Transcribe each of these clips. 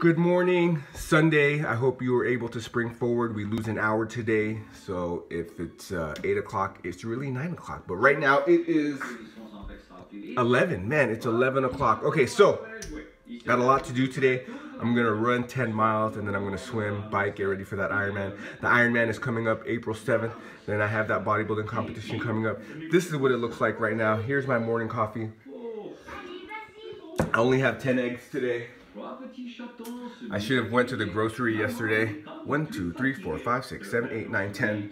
Good morning, Sunday. I hope you were able to spring forward. We lose an hour today, so if it's uh, 8 o'clock, it's really 9 o'clock. But right now it is 11. Man, it's 11 o'clock. Okay, so got a lot to do today. I'm gonna run 10 miles and then I'm gonna swim, bike, get ready for that Ironman. The Ironman is coming up April 7th. Then I have that bodybuilding competition coming up. This is what it looks like right now. Here's my morning coffee. I only have 10 eggs today. I should have went to the grocery yesterday. One, two, three, four, five, six, seven, eight, nine, ten.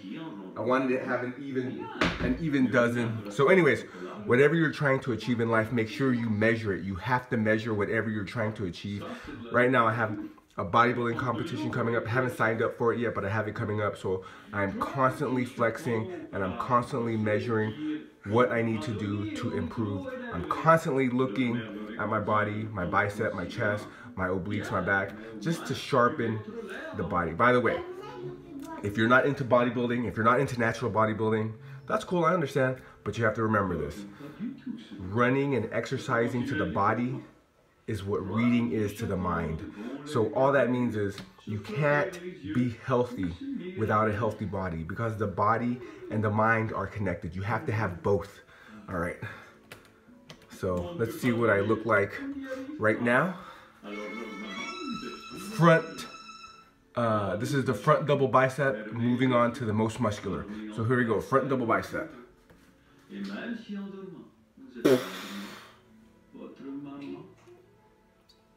I wanted to have an even, an even dozen. So anyways, whatever you're trying to achieve in life, make sure you measure it. You have to measure whatever you're trying to achieve. Right now I have a bodybuilding competition coming up. I haven't signed up for it yet, but I have it coming up. So I'm constantly flexing and I'm constantly measuring what I need to do to improve. I'm constantly looking at my body, my bicep, my chest, my obliques, my back, just to sharpen the body. By the way, if you're not into bodybuilding, if you're not into natural bodybuilding, that's cool, I understand, but you have to remember this. Running and exercising to the body is what reading is to the mind. So all that means is you can't be healthy without a healthy body because the body and the mind are connected. You have to have both. All right. So let's see what I look like right now. Front, uh, this is the front double bicep, moving on to the most muscular. So here we go, front double bicep.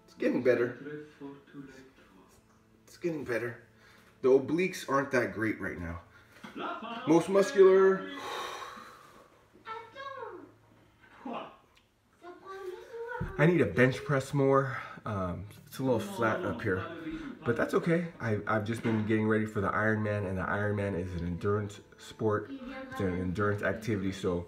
It's getting better. It's getting better. The obliques aren't that great right now. Most muscular, I need to bench press more. Um, it's a little flat up here, but that's okay. I, I've just been getting ready for the Ironman, and the Ironman is an endurance sport. It's an endurance activity, so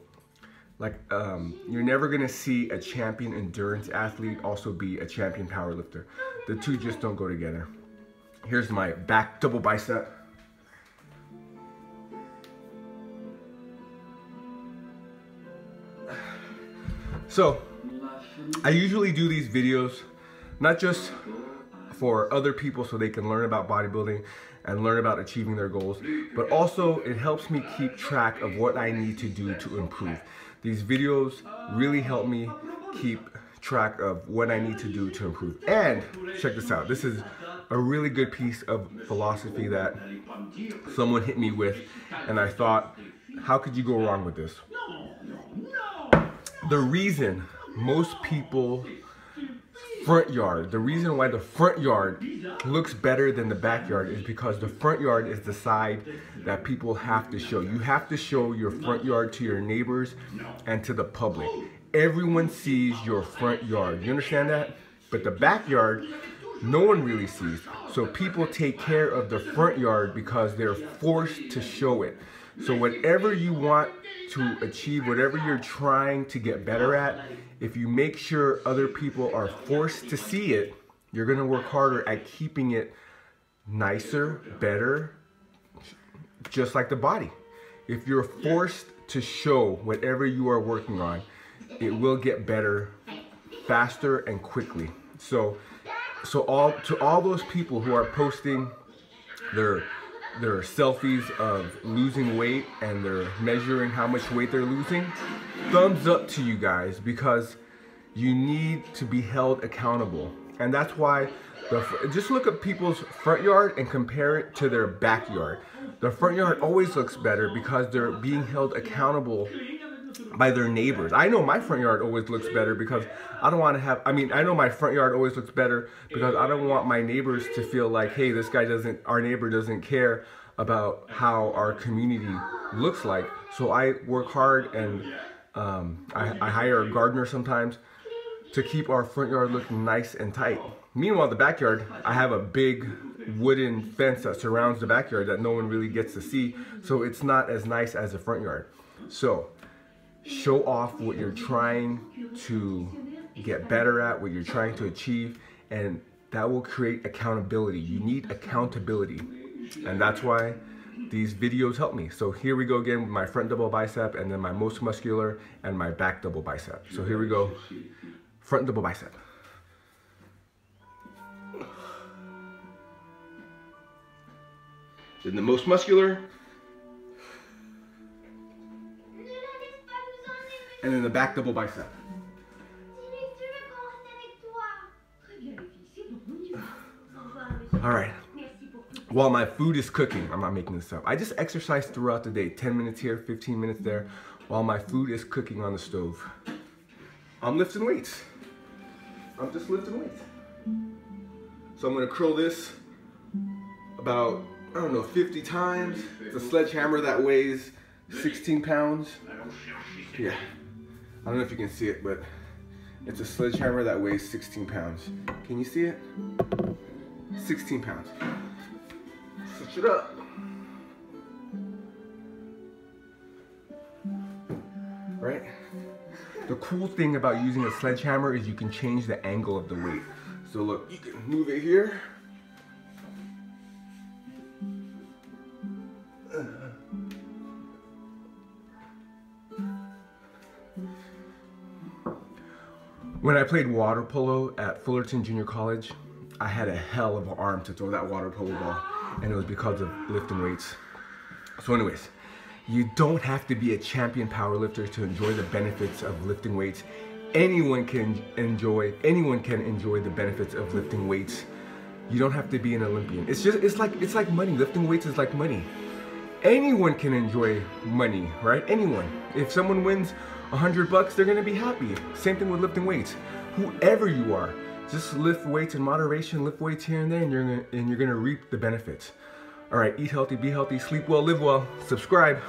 like um, you're never gonna see a champion endurance athlete also be a champion powerlifter. The two just don't go together. Here's my back double bicep. So I usually do these videos not just for other people so they can learn about bodybuilding and learn about achieving their goals, but also it helps me keep track of what I need to do to improve. These videos really help me keep track of what I need to do to improve. And check this out. This is a really good piece of philosophy that someone hit me with and I thought, how could you go wrong with this? The reason most people front yard. The reason why the front yard looks better than the backyard is because the front yard is the side that people have to show. You have to show your front yard to your neighbors and to the public. Everyone sees your front yard. You understand that? But the backyard, no one really sees. So people take care of the front yard because they're forced to show it. So whatever you want to achieve, whatever you're trying to get better at, if you make sure other people are forced to see it, you're gonna work harder at keeping it nicer, better, just like the body. If you're forced to show whatever you are working on, it will get better faster and quickly. So, so all to all those people who are posting their their selfies of losing weight and they're measuring how much weight they're losing, thumbs up to you guys because you need to be held accountable. And that's why the, just look at people's front yard and compare it to their backyard. The front yard always looks better because they're being held accountable by their neighbors. I know my front yard always looks better because I don't want to have, I mean, I know my front yard always looks better because I don't want my neighbors to feel like, hey, this guy doesn't, our neighbor doesn't care about how our community looks like. So I work hard and um, I, I hire a gardener sometimes to keep our front yard looking nice and tight. Meanwhile, the backyard, I have a big wooden fence that surrounds the backyard that no one really gets to see. So it's not as nice as the front yard. So show off what you're trying to get better at, what you're trying to achieve, and that will create accountability. You need accountability. And that's why these videos help me. So here we go again with my front double bicep and then my most muscular and my back double bicep. So here we go, front double bicep. Then the most muscular, And then the back double bicep. All right. While my food is cooking, I'm not making this up. I just exercise throughout the day, 10 minutes here, 15 minutes there, while my food is cooking on the stove. I'm lifting weights. I'm just lifting weights. So I'm gonna curl this about, I don't know, 50 times. It's a sledgehammer that weighs 16 pounds. Yeah, I don't know if you can see it, but it's a sledgehammer that weighs 16 pounds. Can you see it? 16 pounds. Switch it up. Right? The cool thing about using a sledgehammer is you can change the angle of the weight. So look, you can move it here. When I played water polo at Fullerton Junior College, I had a hell of an arm to throw that water polo ball, and it was because of lifting weights. So anyways, you don't have to be a champion powerlifter to enjoy the benefits of lifting weights. Anyone can enjoy, anyone can enjoy the benefits of lifting weights. You don't have to be an Olympian. It's just, it's like, it's like money. Lifting weights is like money. Anyone can enjoy money, right? Anyone. If someone wins a hundred bucks, they're gonna be happy. Same thing with lifting weights. Whoever you are, just lift weights in moderation, lift weights here and there, and you're gonna, and you're gonna reap the benefits. All right, eat healthy, be healthy, sleep well, live well, subscribe.